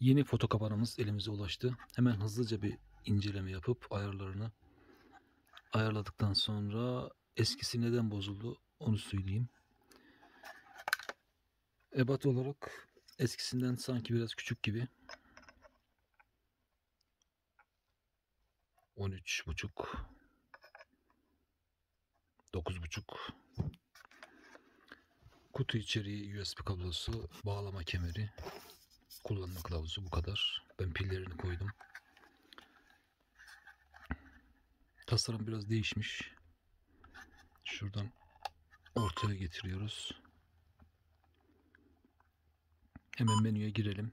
Yeni foto kapanımız elimize ulaştı. Hemen hızlıca bir inceleme yapıp ayarlarını ayarladıktan sonra eskisi neden bozuldu onu söyleyeyim. Ebat olarak eskisinden sanki biraz küçük gibi. 13 buçuk 9 buçuk kutu içeriği USB kablosu bağlama kemeri kullanma kılavuzu bu kadar. Ben pillerini koydum. Tasarım biraz değişmiş. Şuradan ortaya getiriyoruz. Hemen menüye girelim.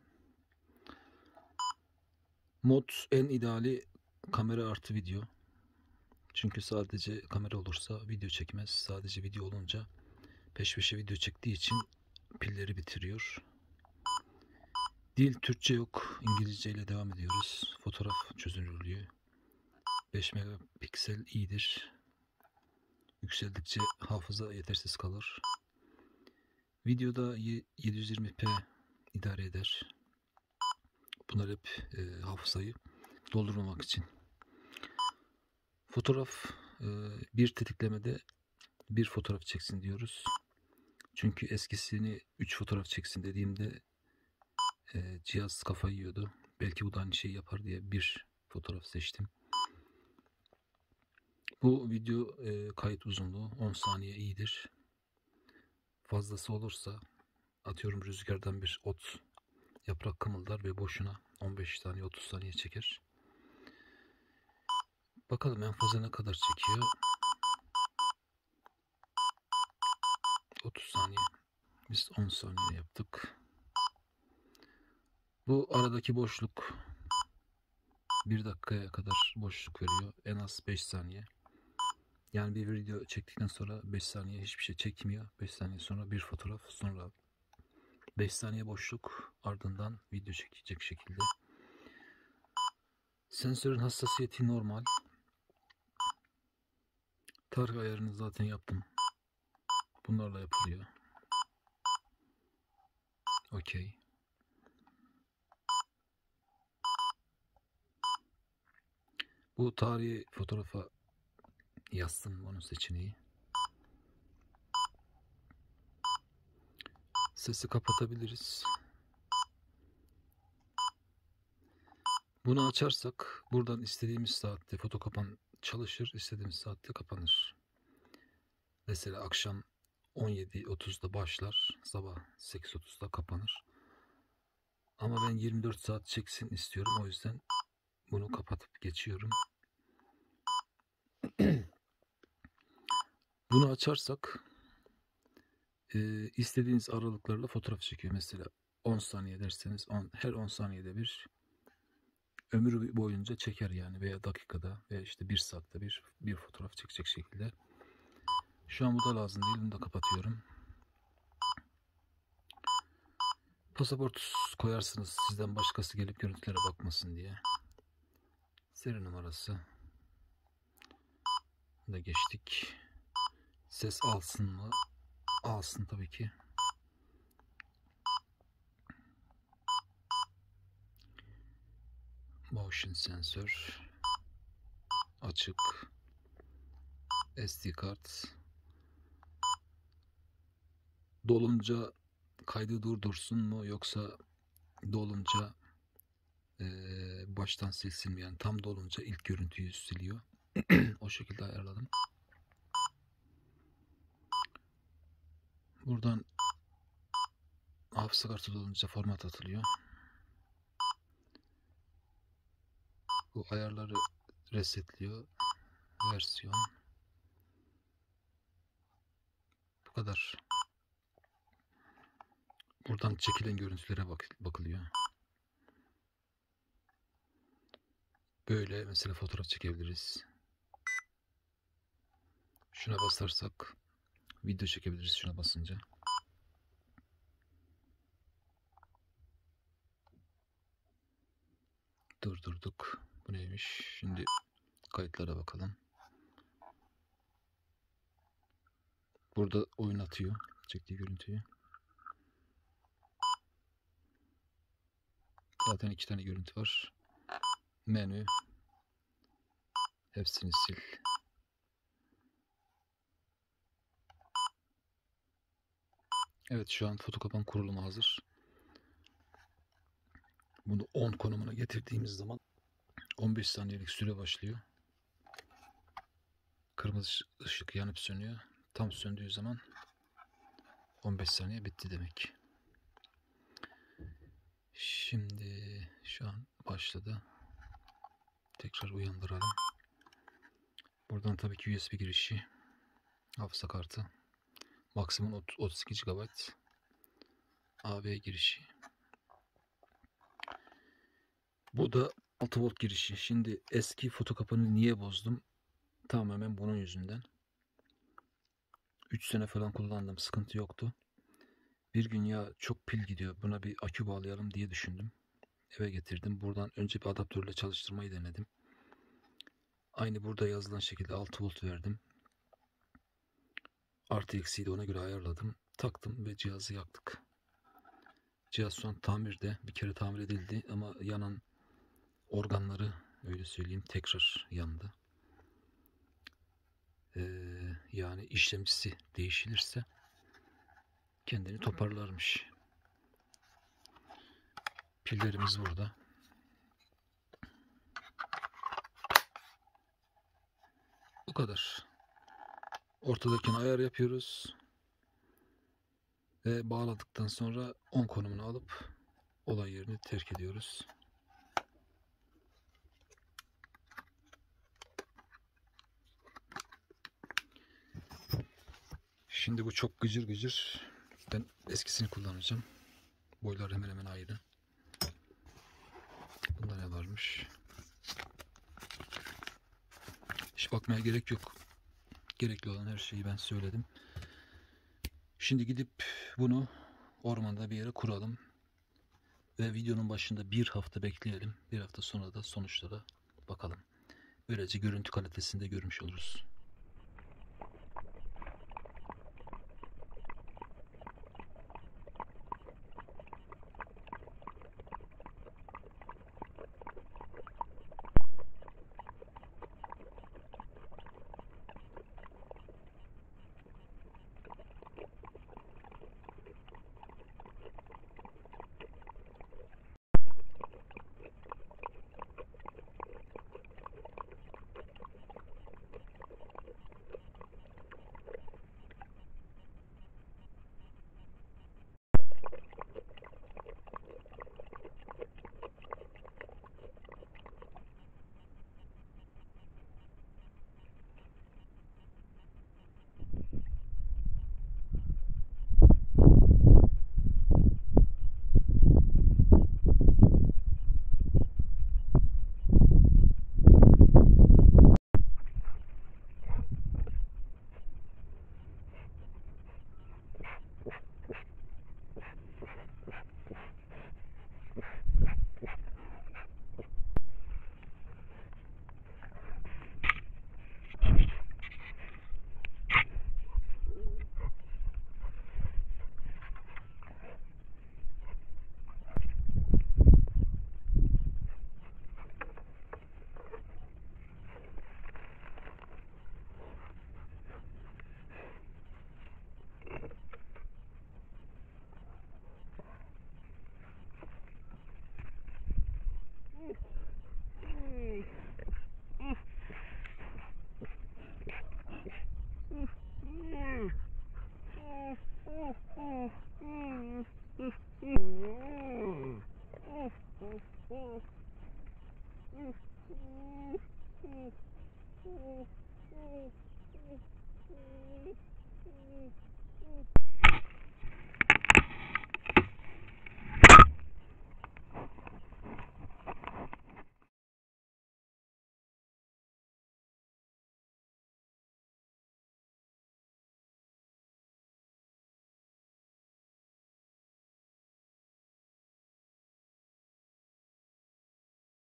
Mod en ideali kamera artı video. Çünkü sadece kamera olursa video çekmez. Sadece video olunca peş peşe video çektiği için pilleri bitiriyor. Dil Türkçe yok. İngilizce ile devam ediyoruz. Fotoğraf çözünürlüğü 5 megapiksel iyidir. Yükseldikçe hafıza yetersiz kalır. Videoda 720p idare eder. Bunlar hep e, hafızayı doldurmamak için. Fotoğraf e, bir tetiklemede bir fotoğraf çeksin diyoruz. Çünkü eskisini 3 fotoğraf çeksin dediğimde e, cihaz kafayı yiyordu. Belki bu da aynı şeyi yapar diye bir fotoğraf seçtim. Bu video e, kayıt uzunluğu 10 saniye iyidir. Fazlası olursa atıyorum rüzgardan bir ot yaprak kımıldar ve boşuna 15 saniye 30 saniye çeker. Bakalım en fazla ne kadar çekiyor. 30 saniye. Biz 10 saniye yaptık. Bu aradaki boşluk 1 dakikaya kadar boşluk veriyor. En az 5 saniye. Yani bir video çektikten sonra 5 saniye hiçbir şey çekmiyor. 5 saniye sonra bir fotoğraf sonra 5 saniye boşluk ardından video çekecek şekilde. Sensörün hassasiyeti normal. Tarih ayarını zaten yaptım. Bunlarla yapılıyor. Okey. Bu tarihi fotoğrafa yazsın onun seçeneği. Sesi kapatabiliriz. Bunu açarsak buradan istediğimiz saatte foto kapan çalışır, istediğimiz saatte kapanır. Mesela akşam 17.30'da başlar, sabah 8.30'da kapanır. Ama ben 24 saat çeksin istiyorum. O yüzden bunu kapatıp geçiyorum. bunu açarsak e, istediğiniz aralıklarla fotoğraf çekiyor. Mesela 10 saniye derseniz on, her 10 saniyede bir ömrü boyunca çeker yani veya dakikada veya işte bir saatte bir bir fotoğraf çekecek şekilde. Şu an bu da lazım değil. Bunu da kapatıyorum. Pasaport koyarsınız sizden başkası gelip görüntülere bakmasın diye. Seri numarası. Da geçtik. Ses alsın mı? Alsın tabii ki. Motion sensör açık SD kart dolunca kaydı durdursun mu yoksa dolunca baştan silsin mi yani tam dolunca ilk görüntüyü siliyor o şekilde ayarladım buradan hafıza kartı dolunca format atılıyor Bu ayarları resetliyor. Versiyon. Bu kadar. Buradan çekilen görüntülere bak bakılıyor. Böyle mesela fotoğraf çekebiliriz. Şuna basarsak video çekebiliriz şuna basınca. Durdurduk. Bu neymiş? Şimdi kayıtlara bakalım. Burada oynatıyor çektiği görüntüyü. Zaten iki tane görüntü var. Menü. Hepsini sil. Evet şu an fotokapan kurulumu hazır. Bunu 10 konumuna getirdiğimiz zaman 15 saniyelik süre başlıyor. Kırmızı ışık yanıp sönüyor. Tam söndüğü zaman 15 saniye bitti demek. Şimdi şu an başladı. Tekrar uyandıralım. Buradan tabii ki USB girişi, hafıza kartı, maksimum ot- 32 GB, AV girişi. Bu da 6 volt girişi. Şimdi eski fotokapanı niye bozdum? Tamamen bunun yüzünden. 3 sene falan kullandım. Sıkıntı yoktu. Bir gün ya çok pil gidiyor. Buna bir akü bağlayalım diye düşündüm. Eve getirdim. Buradan önce bir adaptörle çalıştırmayı denedim. Aynı burada yazılan şekilde 6 volt verdim. Artı eksiği de ona göre ayarladım. Taktım ve cihazı yaktık. Cihaz şu an tamirde. Bir kere tamir edildi ama yanan organları öyle söyleyeyim tekrar yandı. Ee, yani işlemcisi değişilirse kendini toparlarmış. Pillerimiz burada. Bu kadar. Ortadakine ayar yapıyoruz. Ve bağladıktan sonra 10 konumunu alıp olay yerini terk ediyoruz. Şimdi bu çok gıcır gıcır. Ben eskisini kullanacağım. Boylar hemen hemen aynı. Varmış? Hiç bakmaya gerek yok. Gerekli olan her şeyi ben söyledim. Şimdi gidip bunu ormanda bir yere kuralım. Ve videonun başında bir hafta bekleyelim. Bir hafta sonra da sonuçlara bakalım. Böylece görüntü kalitesini de görmüş oluruz.